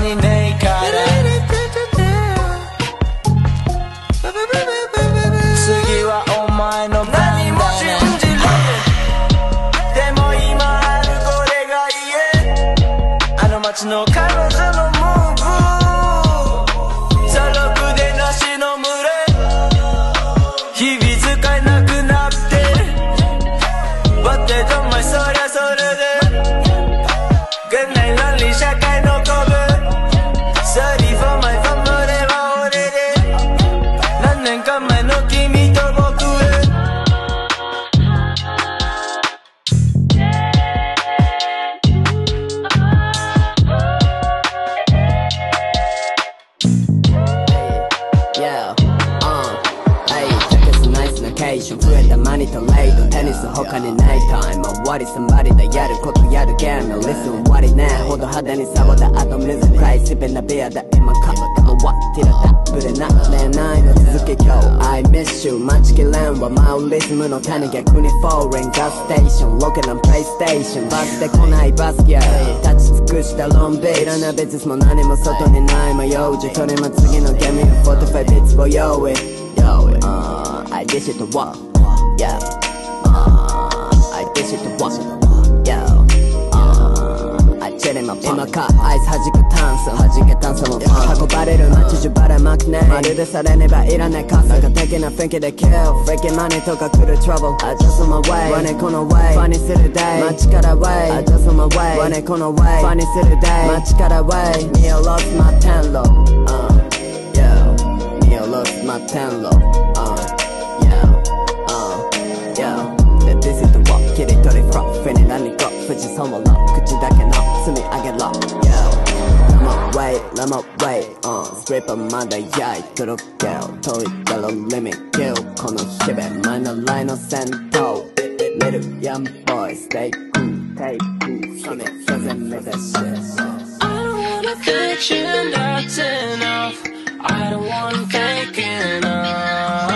にねえから。次はお前の番だ。何も信じられんでも今あるこれが家あの街のちきれんは舞うリズムの谷逆にフォーレンガステーションロケなプレイステーションバスで来ないバスギャル立ち尽くしたロンビーいらない別も何も外にない迷うじゃ取りも次のゲミの45ビッツを用意 Yo, uh, I dish it to walk, yeah. 今かアイス弾く炭素弾け炭素もパン運ばれる街中ばらまくねまるでされねばいらない傘が的な雰囲気で kill Freaking money とか来る trouble I just on my way ワネこの way ファにする day 街から way I just on my way ワネこの way ファにする day 街から way Me I lost my ten low uh, yeah Me I lost my ten low uh, 切り取り from フェニラに go 富士山をロッ口だけの積み上げろ Yeah Lama way, lama way, uh, stripper まだ焼いとるけど遠いだろ let me kill この日々前のラインの戦闘 Little young boy stay cool, take cool それ風目指し I don't wanna fiction that's enough. I don't want fake enough.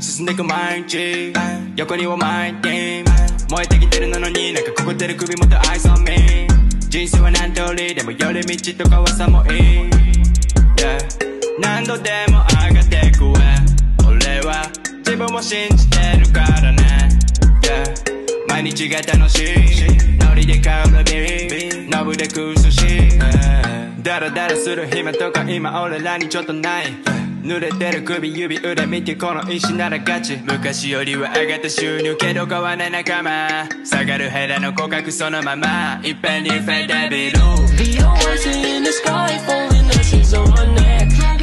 進んでく毎日。横にはマイティー燃えてきてるなのになんかここてる首元 eyes on me 人生は何通りでも寄り道とかはさもいい、yeah、何度でも上がってくわ。俺は自分を信じてるからね、yeah 毎日が楽しい。ノリで買うラビノブで空すし。ダラダラする暇とか今俺らにちょっとない。濡れてる首指腕見てこの石ならガチ昔よりは上がった収入けど変わらない仲間下がるヘラの骨格そのままいっぺんにフェデビル The oasis in the sky, falling ashes on my neck.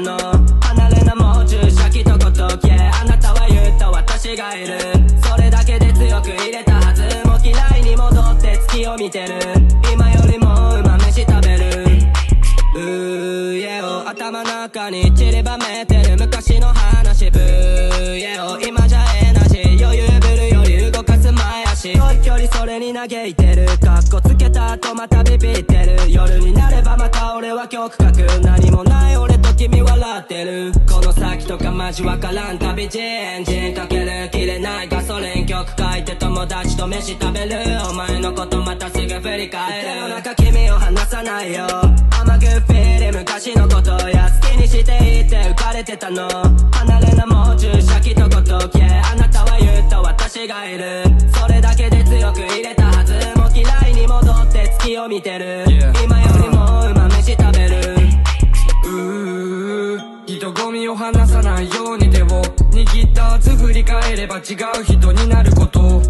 の。離れなもう注射一言 Yeah あなたは言った私がいる。それだけで強く入れたはず。もう嫌いに戻って月を見てる。今よりもうま飯食べる。うー家を頭の中に散りばめてる。昔の話ブー家を今じゃえなし。余裕ぶるより動かす前足。遠い距離それに嘆いてる。カッコつけた後またビビってマジわからん旅路エンジンかける。切れないガソリン曲書いて友達と飯食べるお前のことまたすぐ振り返る。手の中君を離さないよ甘くフィーリ昔のことや好きにしていって浮かれてたの。離れなもう注射一言 Yeah あなたは言った私がいる。それだけで強く入れたはずもう嫌いに戻って月を見てる。今よりもうま飯食べる。うー人混みを離さないように手を握ったはず振り返れば違う人になること。を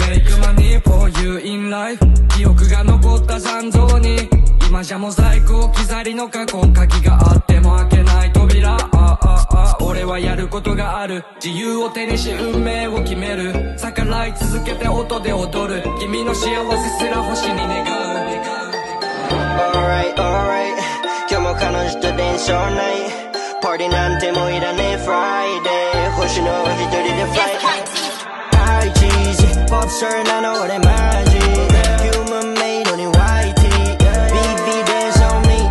Make money for you in life. 記憶が残った残像に今じゃモザイク置き去りの過去鍵があっても開けない扉。あああ俺はやることがある。自由を手にし運命を決める。逆らい続けて音で踊る。君の幸せすら星に願う。Alright, alright. 今日も彼女と電車ない Party なんてもいらねえ Friday 星の一人で Fight Hi cheese ポップシャなの俺マジ Human made only white tea. BB dance on me.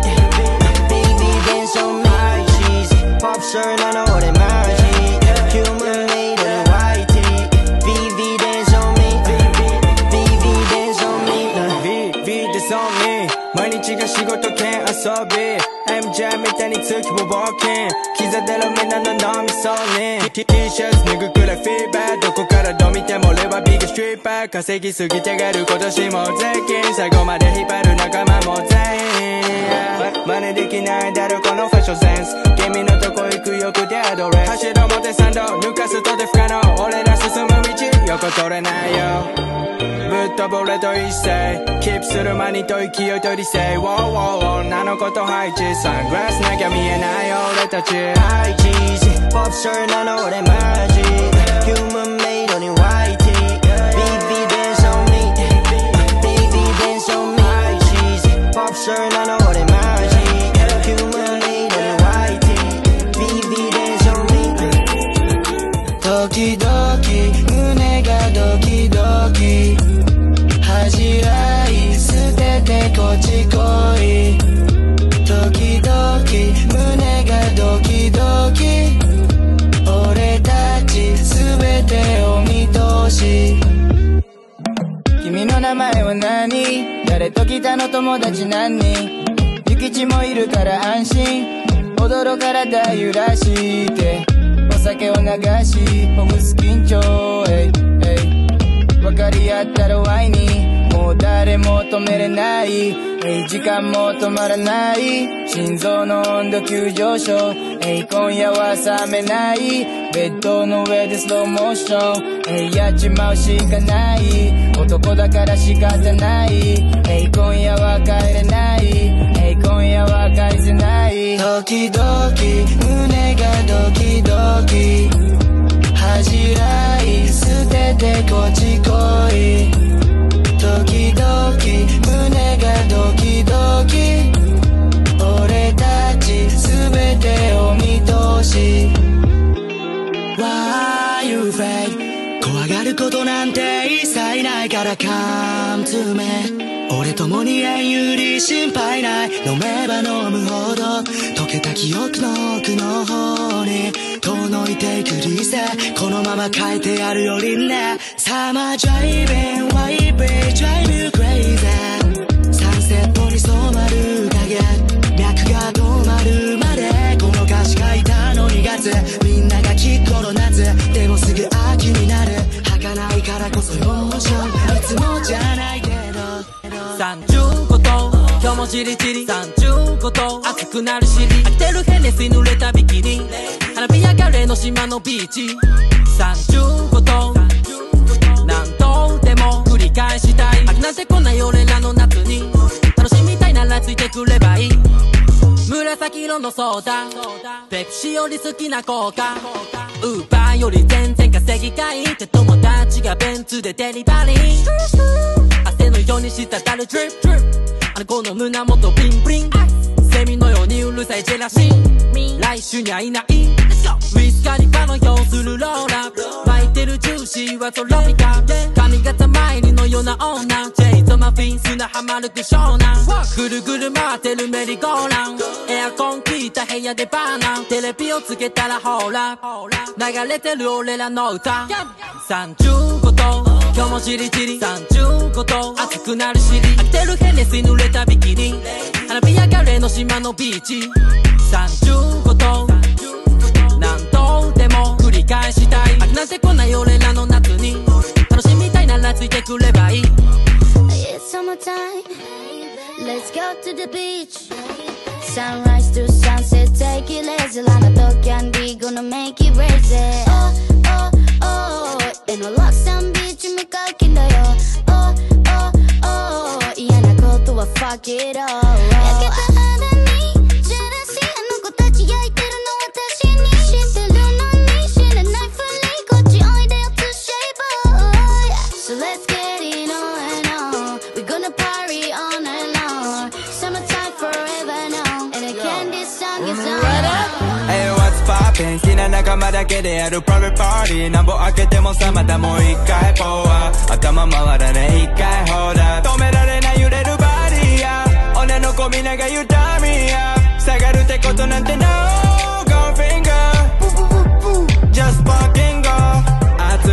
BB dance on me. Hi cheese ポップシャなの俺マジ Human made only white tea. BB dance on me. BB dance on me. BB dance on me. 毎日が仕事兼遊び MJ みたいに月も冒険。刻んでるみんなの脳みそに T, T シャツ脱ぐくらいフィーバーどこからどう見ても俺はビッグストリーパー稼ぎすぎてがる今年も税金。最後まで引っ張る仲間も全員。真似できないだろこのファッションセンス君のとこ行くよくでアドレス。走る表参道抜かすとて不可能。俺ら進む道横取れないよ。ぶっ飛ぶ俺と一斉。キープする間にと勢いと理性 Wow, wow, 女の子と配置。さサングラスなきゃ見えないよ俺たちハイチーズポップスターなの俺マジ Human made に YT BB dance on me. BB dance on me. ハイチーズポップスターなの誰と来たの友達何人？諭吉もいるから安心。驚体揺らして。お酒を流しほぐす緊張えいえい。分かり合ったらワイに。もう誰も止めれない。えい。時間も止まらない。心臓の温度急上昇。えい。今夜は冷めない。ベッドの上でスローモーション。えやっちまうしかない。男だから仕方ない。え今夜は帰れない。え今夜は返せない。時々胸がドキドキ。恥じらい捨ててこっち来い。時々胸がドキドキ。俺たち全てを見通し。Why you fake? 怖がることなんて一切ないから。Come to me. 俺ともに縁より心配ない。飲めば飲むほど。溶けた記憶の奥の方に。遠のいていく理性このまま変えてやるよりね。Summer driving white b r e a drive you crazy. サンセットに染まる影。もチリチリ三十ごと熱くなる尻飽きてるヘネスに濡れたビキニ。花火上がれの島のビーチ。三十ごと。何度でも繰り返したい。飽ぜなんてこない俺らの夏に。楽しみたいならついてくればいい。紫色のソーダ。ペプシより好きな効果。ウーバーより全然稼ぎたいって友達がベンツでデリバリ。ー汗のように滴るドリップドリップあの子の胸元ブリンブリン。セミのようにうるさいジェラシー来週にはいない。ウィスカリカのようするローラー。巻いてるジューシーはトロピカ髪型参りのような女。チェイトマフィン砂浜るく湘南ぐるぐる回ってるメリーゴーラン。エアコン効いた部屋でバーナー。テレビをつけたらほら流れてる俺らの歌。35度今日もチリチリ35度熱くなる尻飽きてるヘネス濡れたビキニ花火上がれの島のビーチ35度何度でも繰り返したい飽きなんてこない俺らの夏に楽しみたいならついてくればいい It's summertime. Let's go to the beach. Sunrise to sunset, take it easy. Lana to candy, gonna make it crazy. Oh, oh, oh. In a lockdown beach, 向かう金だよ。Oh, oh, oh. 嫌なことは fuck it all. 焼けた肌にジェラシーあの子たち焼いて仲間だけでやるプライベートパーティーなんぼ開けてもさまたもう一回ポア頭回らねえ一回ほら止められない揺れるバディや女の子皆が言うダミや下がるってことなんてない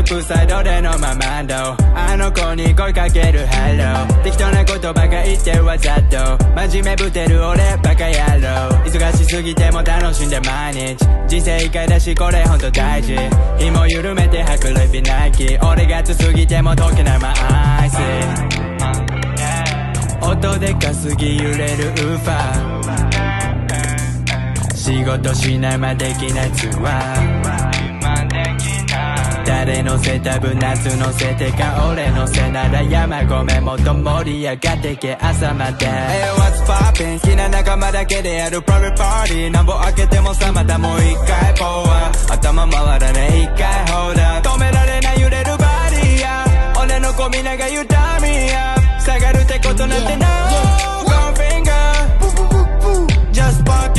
熱プサイドでのままどあの子に声かける。Hello 適当な言葉が言ってわざと。真面目ぶてる俺バカ野郎忙しすぎても楽しんで毎日。人生一回だしこれほんと大事。紐緩めて吐くルビナイキ。俺が熱すぎても溶けないマアイス。音でかすぎ揺れるウーファー。仕事しないまできないツアー。誰乗せた分夏乗せてか俺乗せなら山ごめんもっと盛り上がってけ朝まで。Hey what's poppin' 好きな仲間だけでやる private party なんぼ開けてもさまたもう一回ポア頭回らねえ一回ほら止められない揺れるバディや。俺の子みんなが言うダミや。下がるってことなんて No Go finger Just fucking go Hey,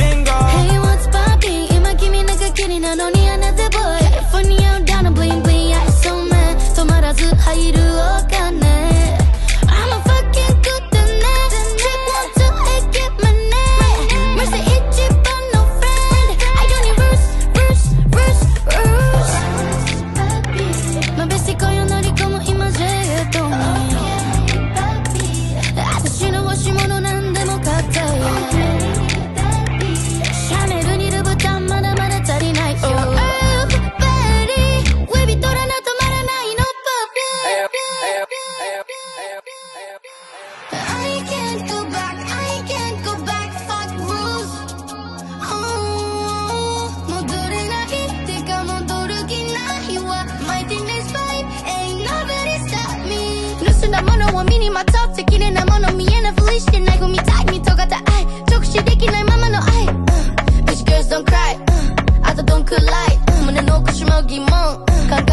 me 盗んだものを身にまとって綺麗なもの見えないふりしてないゴみたいに尖った愛直視できないままの愛、うん。Bitch girls don't cry、うん、あと don't cry、うん、胸の奥しまう疑問、考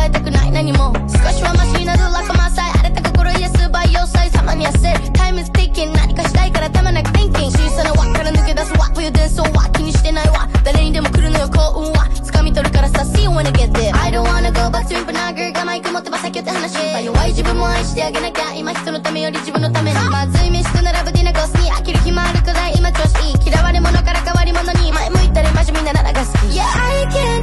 えたくない。何も。少しはマシになる like my side 荒れた心癒す by your side 様に焦る。Time is ticking 何かしたいから。たまなく thinking 小さな輪から抜け出す What for your dance so what 気にしてないわ。誰にでも来るのよ。幸運は。掴み取るからさ。See you when I get there I don't wanna go back to imp なグーがマイク持ってば先って話。弱い自分も愛してあげなきゃ。今人のためより自分のため。にまずい飯と並ぶディナコースに飽きる暇あるくらい。今調子いい。嫌われ者からいたり真面目なならが好き。Yeah I can't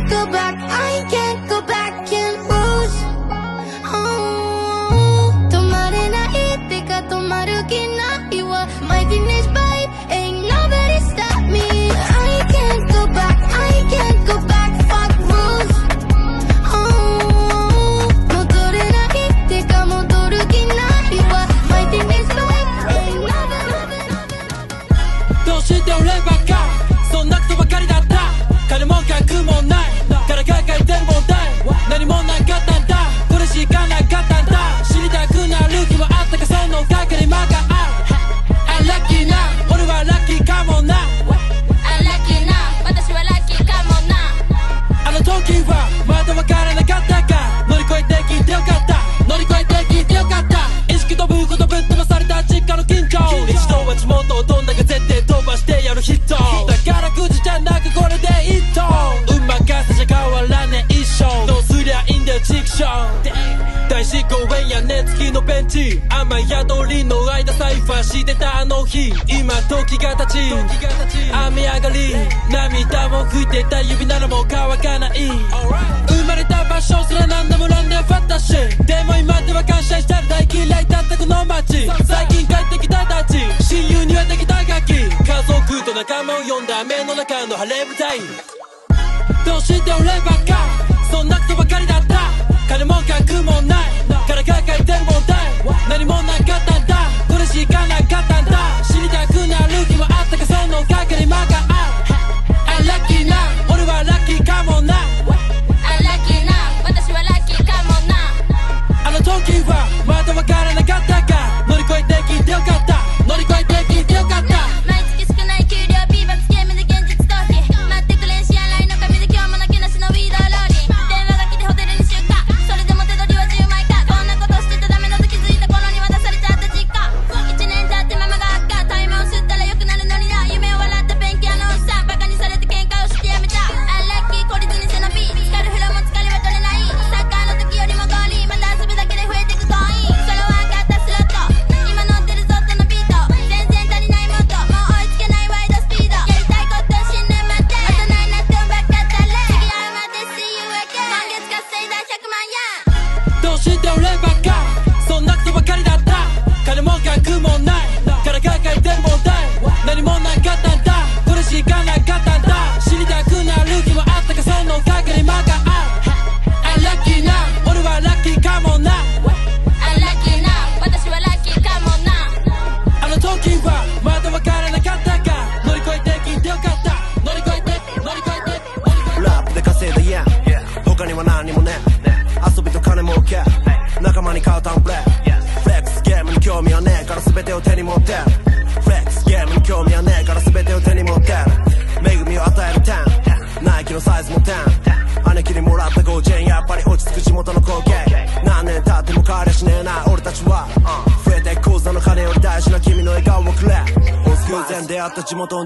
ベンチ。雨宿りの間サイファーしてたあの日。今時が経ち。雨上がり。涙も拭いてた指ならもう乾かない。生まれた場所すら何でもなんで私でも今では感謝したら大嫌いだったこの街。最近帰ってきたたち。親友にはできたガキ。家族と仲間を呼んだ雨の中の晴れ舞台。どうして俺ばっか。そんなことばかりだった。金も額もない。題何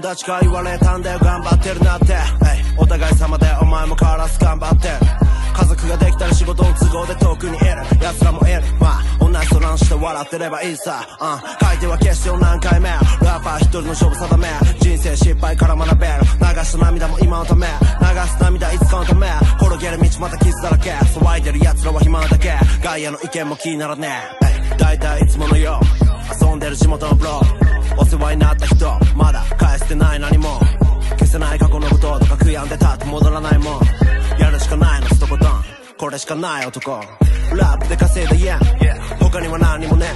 た地元のダチから言われたんだよ頑張ってるなって。お互い様でお前も変わらず頑張ってる。家族ができたら仕事の都合で遠くにいる。奴らもいる。まあ同じ空にして笑ってればいいさ、うん、書いては決してよ何回目。ラッパー一人の勝負定め。人生失敗から学べる。流した涙も今のため。流す涙いつかのため。転げる道また傷だらけ。騒いでる奴らは暇だけ。外野の意見も気にならねえ。大体いつものよう。遊んでる地元のブロー。お世話になった人。まだ返してない何も。消せない過去のこととか悔やんでたって戻らないもん。やるしかないの一言。これしかない男。ラップで稼いだや他には何もね。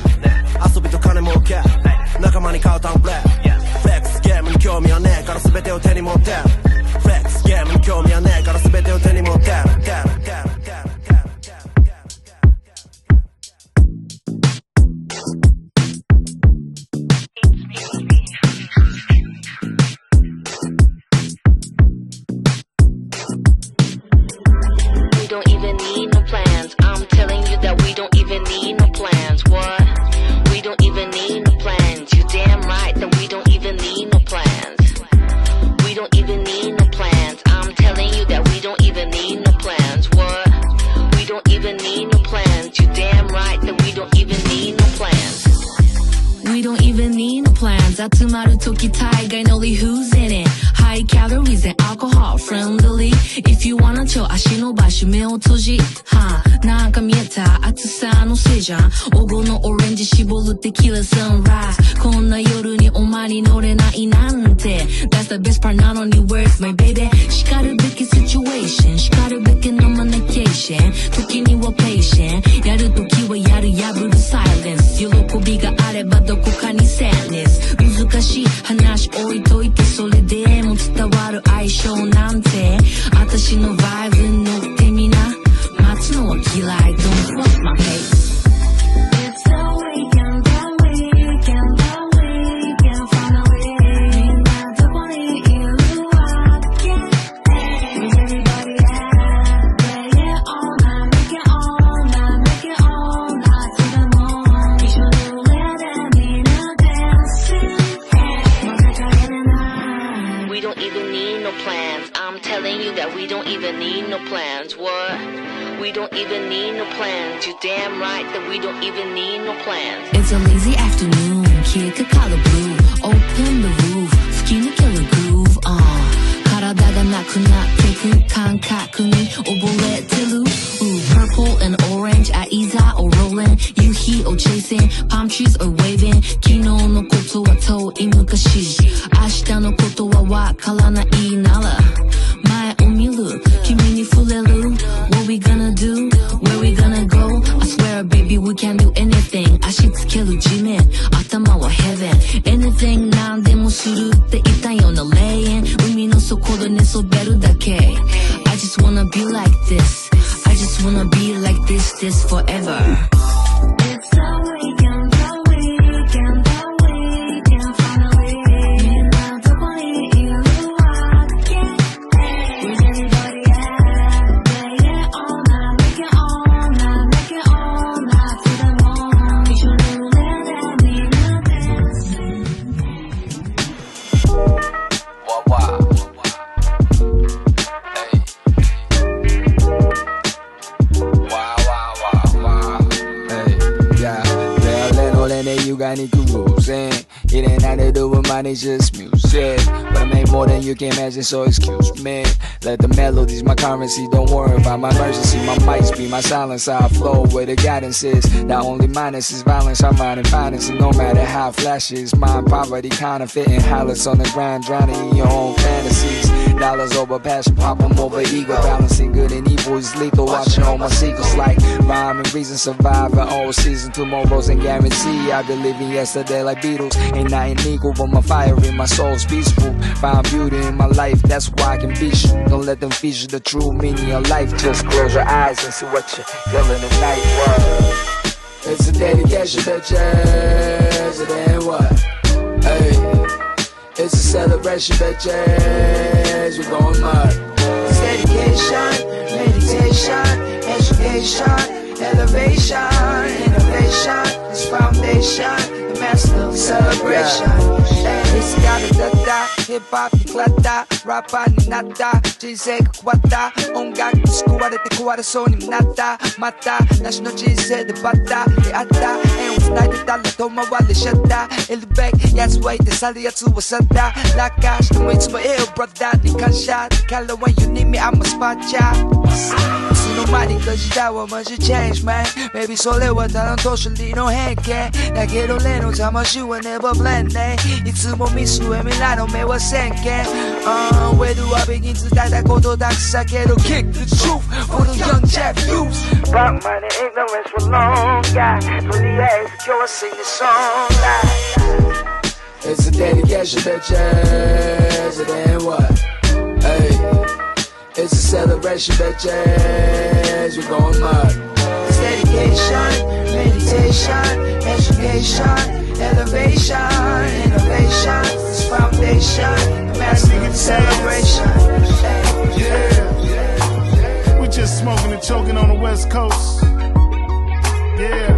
遊びと金儲け。仲間に買うタンプレ。フレックスゲームに興味はねえから全てを手に持って。るフレックスゲームに興味はねえから全てを手に持って。る絞るテキーラサンライズこんな夜にお前に乗れないなんて That's the best part なのに Where's my baby. 叱るべき situation. 叱るべきノマネケーション時には patient やる時 be like this. I just wanna be like this this forever so excuse me. Let the melodies my currency, don't worry about my emergency. My be my silence, I flow where the guidance is. The only minus is violence, I'm riding finance. And no matter how flashy it's mind poverty, counterfeiting highlights on the ground, drowning in your own fantasies. Dollars over passion, pop 'em over ego. Balancing good and evil is lethal. Watching all my secrets like rhyme and reason survive an all season. Tomorrow's and guarantee. I've been living yesterday like Beatles. Ain't nothing equal, but my fire in my soul's peaceful. Find beauty in my life, that's why I can be you. Don't let them feature the true meaning of life. Just close your eyes and see what you feel in the night world. It's a dedication, bitches, It ain't what? Hey, it's a celebration, bitches, we're going mad. It's dedication, meditation, education, elevation, innovation, it's foundation the master celebration. Yeah. It's got a da da, hip hop, you clap that. ラッパーになった、人生が変わった、音楽に救われて壊れそうになった、また、なしの人生でバッタ、出会った、縁を繋いでたら遠回りしちゃった、いるべきやつはいて去るやつは去った、落下してもいつもいるブラダーに感謝、Color when you need me, I'm a spot job. いつの間にか時代はマジ change man Maybe それはただの年寄りの偏見だけど例の魂は never blend ねいつも見据え未来の目は先見 uh, Where do I begin 伝えたいことたくさんけど Kick the truth for the young Jack youth About money ignorance for long guy とりあえず今日は sing this song like It's a dedication bitches It ain't what Hey it's a celebration, bitches. We're going mad. It's dedication, meditation, education, elevation, innovation. It's foundation, celebration. Yeah. We just smoking and choking on the West Coast. Yeah.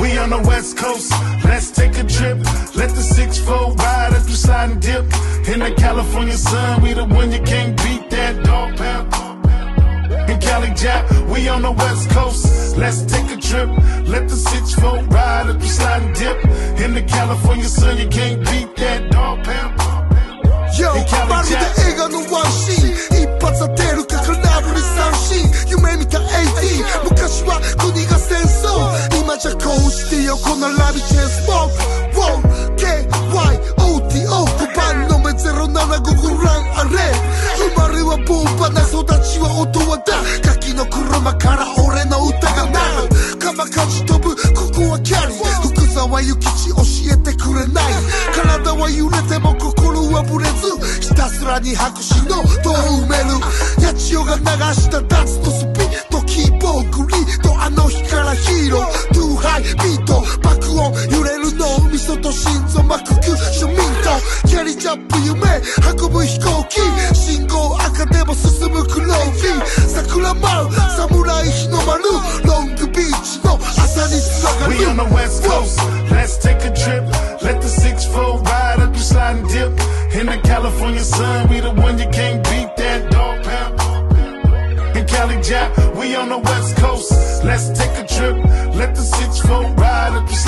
We on the West Coast, let's take a trip. Let the 6-4 ride up the slide and dip. In the California sun, we the one you can't beat that dog pound. In Cali Jack, we on the West Coast. Let's take a trip. Let the 6-4 ride up the slide and dip. In the California sun, you can't beat that dog pound. Yo, まるで映画のワンシーン一発当てるか空振り三振夢見た AD 昔は国が戦争今じゃこうして横並びチェーンスモーク KYOTO 5番の目075ランアレ生まれはボンバな育ちは音羽だガキの車から俺の歌が鳴る鎌かじ飛ぶー福沢諭吉教えてくれない。体は揺れても心はブレずひたすらに白紙の戸を埋める。八千代が流したダンスとスピットキーボーグリードあの日からヒーロー。トゥーハイビート爆音揺れる脳みそと心臓膜クッションミント。キャリージャンプ夢運ぶ飛行機。信号赤でも進む黒帯桜舞う侍日の丸。We on the west coast, let's take a trip. Let the six foot ride up your slide and dip. In the California sun, we the one you can't beat that dog pound. In Cali Jack, we on the west coast, let's take a trip. Let the six foot ride up your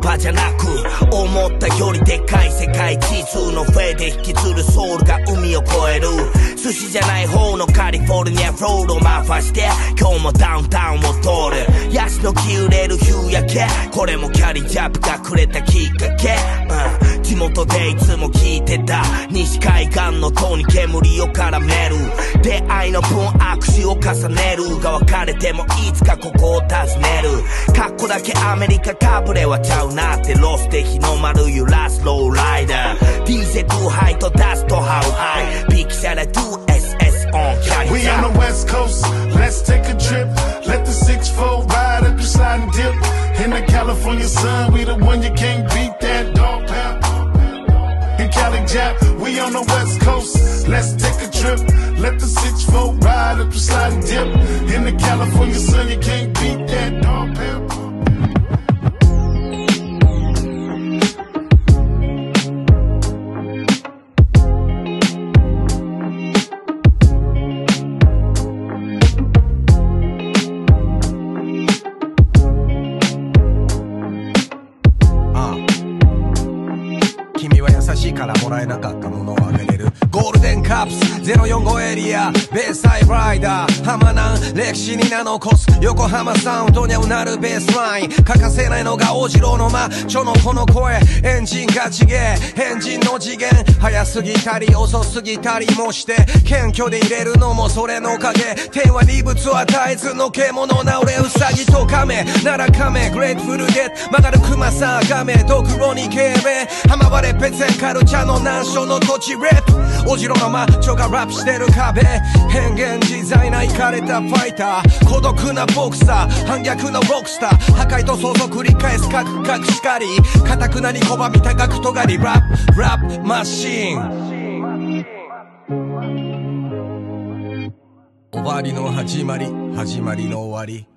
葉じゃなく思ったよりでかい世界地図の上で引きずるソウルが海を越える。寿司じゃない方のカリフォルニアフロードをマファして今日もダウンタウンを通る。ヤシの木揺れる夕焼け。これもキャリージャップがくれたきっかけ、うん、地元でいつも聞いてた西海岸の塔に煙を絡める出会いの分握手を重ねるが別れてもいつかここを訪ねるカッコだけアメリカかぶれはちゃうなってロスで日の丸揺らすローライダー DJ トゥハイとダストハウハイピクシャラ 2SS on キャリ We on the west coast, let's take a trip. Let the six four ride up the slide and dip. In the California sun, we the one you can't beat that dog pound. Cali Jack, we on the west coast, let's take a trip. Let the six four ride up the slide and dip. In the California sun, you can't beat that dog. えなかったものはゴールデンカップス045エリアベースサイライダー浜南歴史に名残す横浜サウンドにゃうなるベースライン欠かせないのが大次郎のマッチョのこの声エンジンがちげえエンジンの次元早すぎたり遅すぎたりもして謙虚で入れるのもそれのおかげ天は利物を与えずの獣な俺ウサギとカメ奈良カメグレートフルデット曲がるクマさガメドクロに敬礼浜割れペツェンカルチャーの難所の土地レップおじろのマッチョがラップしてる壁変幻自在なイかれたファイター。孤独なボクサー反逆のロックスター。破壊と想像繰り返すカクカクしかり。固くなり拒み高く尖りラップラップマシーン。終わりの始まり始まりの終わり。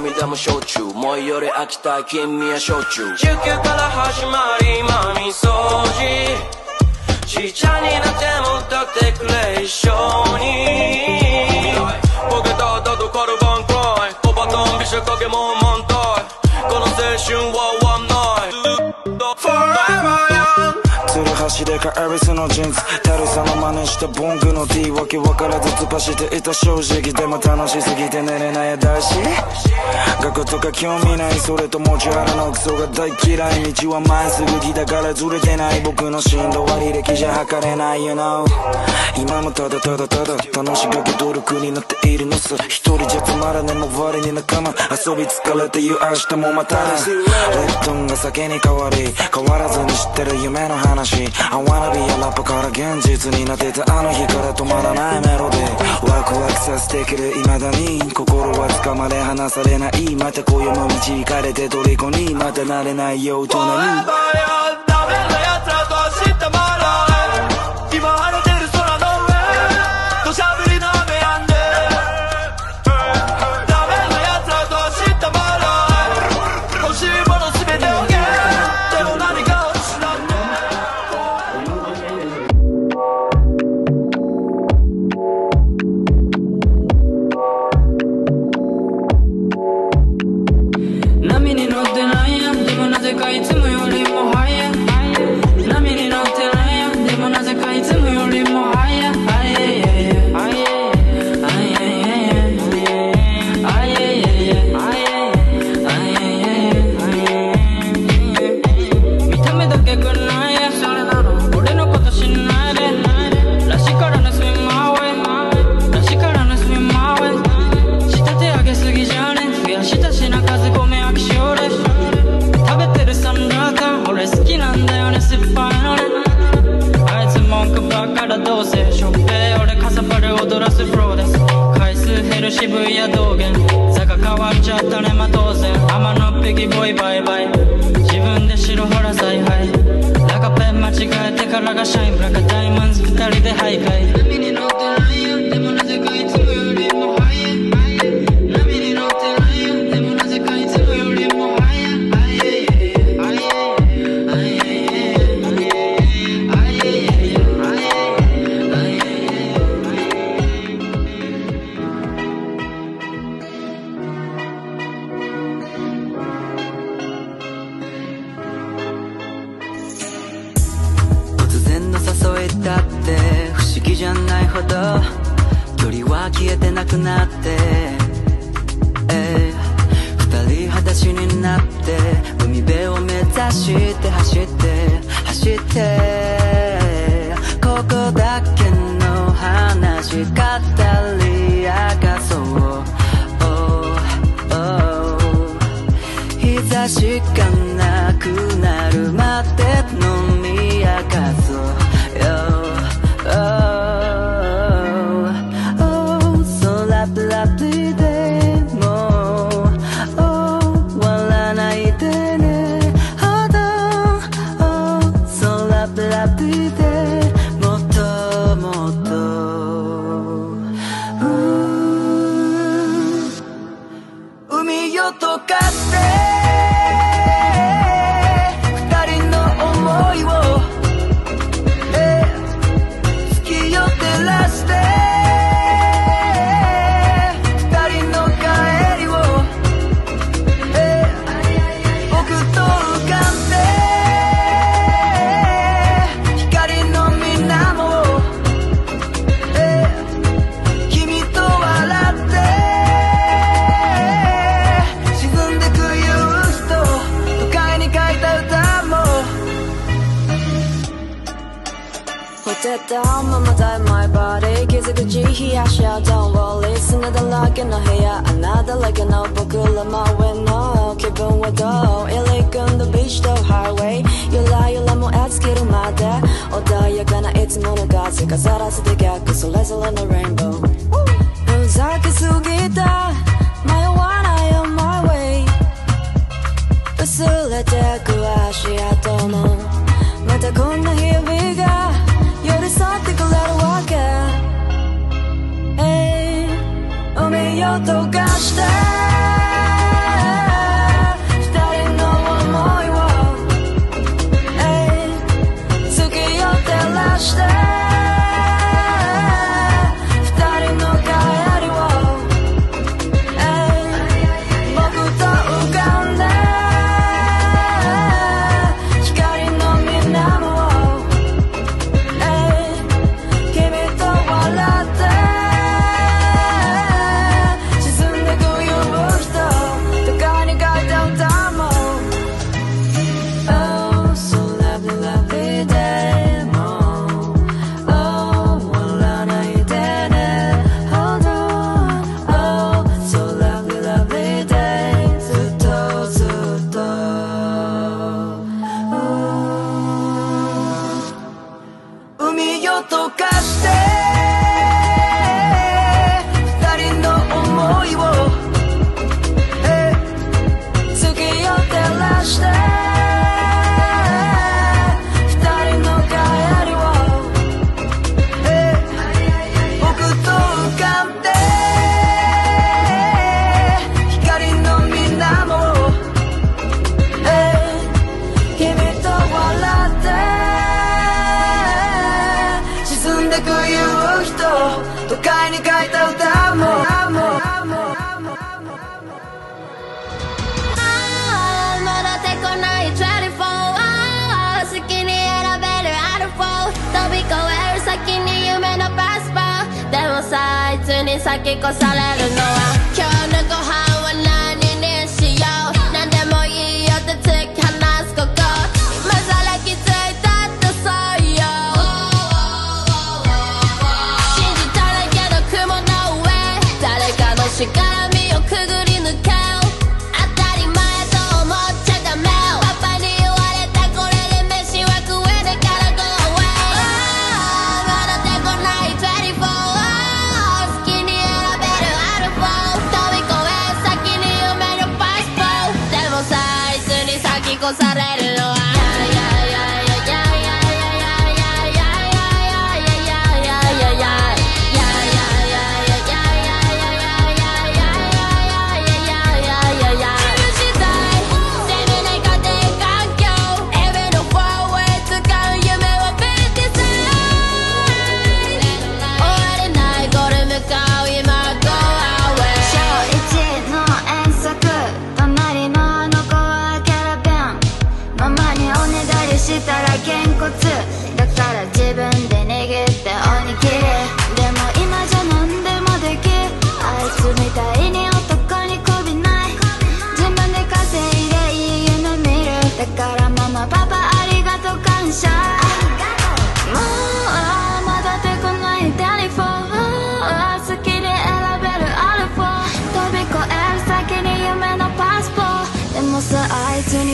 涙も焼酎。もうより飽きた君は焼酎。19から始まり今み掃除ちっちゃになっても歌ってくれ一緒に。ポケットとカルバンクライコバトンビシャかも満タイこの青春はワンナイト Forever young. つる橋でカエリスのジーンズ。タルさの真似したボンクの D わけわからず突っ走っていた正直でも楽しすぎて寝れないやだし学とか興味ないそれともち腹らのクソが大嫌い道は前すぐ木だからずれてない僕の振動は履歴じゃ測れない You know 今もただただただ楽しがけ努力になっているのさ。一人じゃつまらねも我に仲間。遊び疲れて言う明日もまたレッドンが酒に変わり変わらずに知ってる夢の話。話。I wanna be a rapper から現実になってたあの日から止まらないメロディー。ワクワクさせてくる未だに心はつかまれ離されない。また今夜も導かれて虜にまた慣れないよ大人に。ドラスフローです。回数減る渋谷道玄坂変わっちゃったねまあ当然。天のっぴきボイバイバイ。自分で白ほら采配。ラカペン間違えてからがシャイン。ブラックダイマンズ二人で徘徊。先越されるのは今日。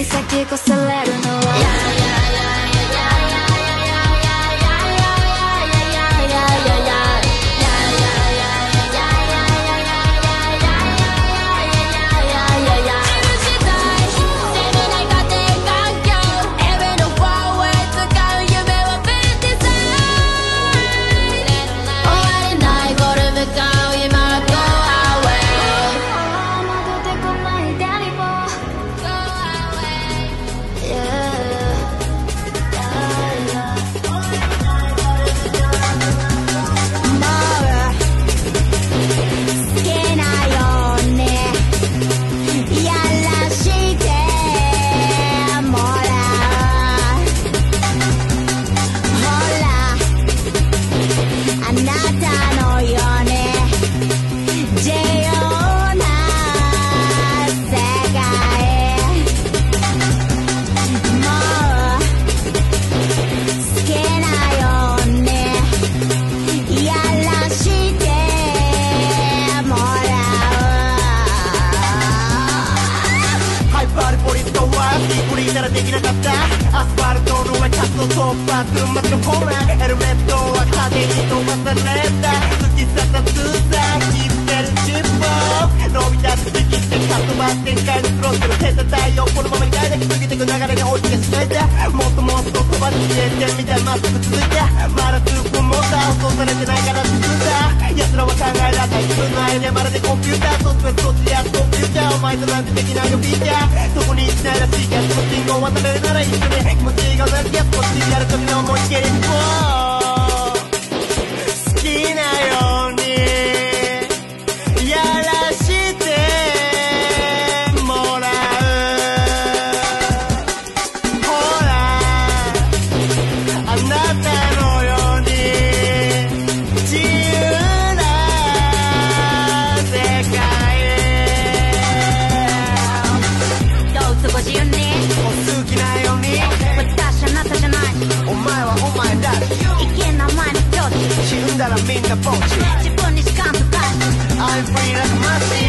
先越さアスファルトの上カツのトッパー群馬のコーナーヘルメットは風に飛ばされた突き刺さつさ切ってる尻尾伸びた続きしてカットバー展開のクロスの手伝いをこのまま痛いだけ過ぎてく流れに追いつけしないでもっともっと飛ばして消えてみたいまっすぐ続いてまだ数分もさ落とされてないから進んだ奴らは考えられない自分のアイデアまるでコンピューターそっちはそっちやコンピューターお前となんてできないよフィーチャーそこに一ないらしいキャストの信号を渡れるなら一緒に気持ちが同じやつこっちやる時の思いっきりんだらみんなポーチ自分にしか向か I'm free like a